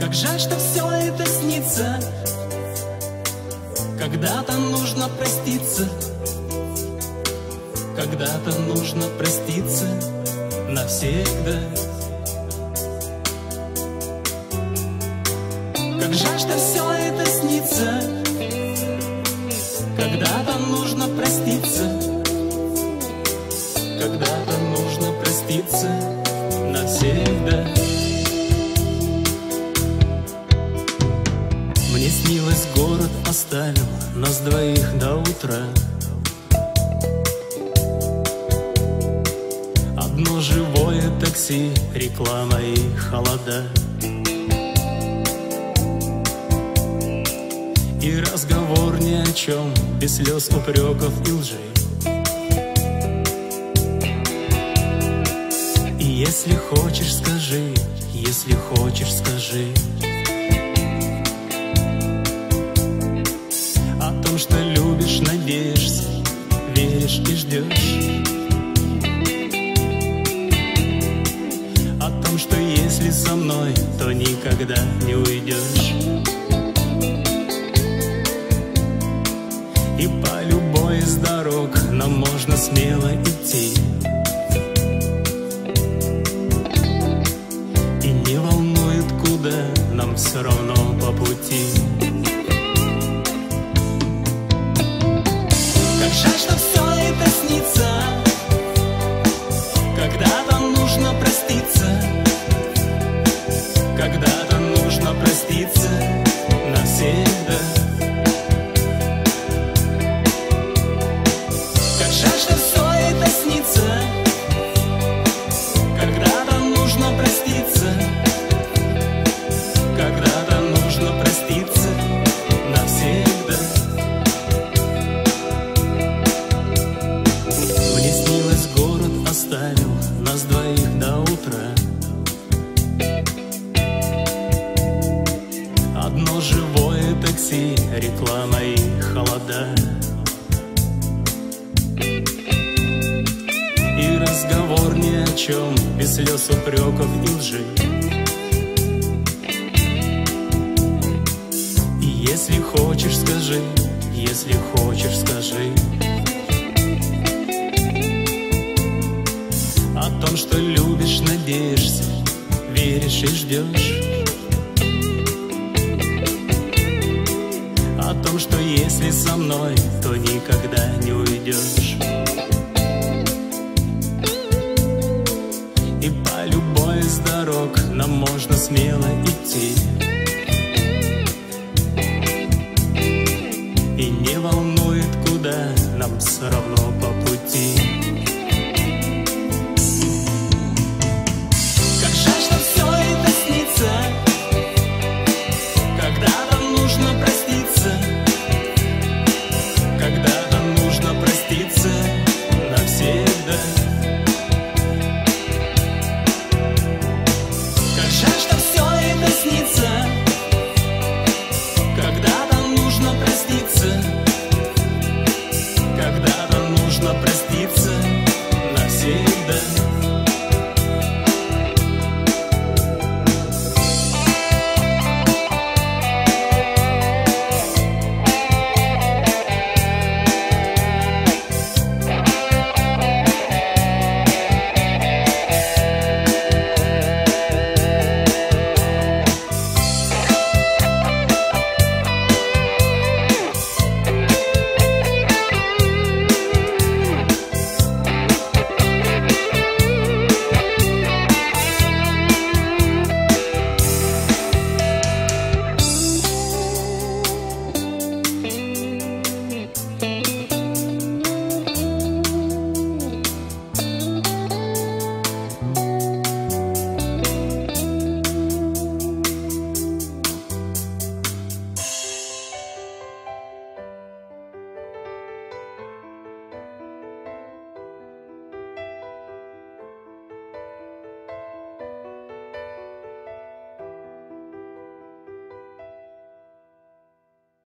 Как жаль, что все это снится. Когда-то нужно проститься. Когда-то нужно проститься навсегда. Как жаль, что все это снится. Когда-то нужно проститься. Когда-то нужно проститься навсегда оставил нас двоих до утра. Одно живое такси, реклама и холода. И разговор ни о чем, без слез, упреков и лжи И если хочешь, скажи, если хочешь, скажи что любишь, надеешься, веришь и ждешь. О том, что если со мной, то никогда не уйдешь. И по любой из дорог нам можно смело идти реклама и холода. И разговор ни о чем, без слез, упреков и лжи. И если хочешь, скажи, если хочешь, скажи. О том, что любишь, надеешься, веришь и ждешь том, что если со мной, то никогда не уйдешь. И по любой из дорог нам можно смело идти. И не волнует, куда нам все равно сердце навсегда.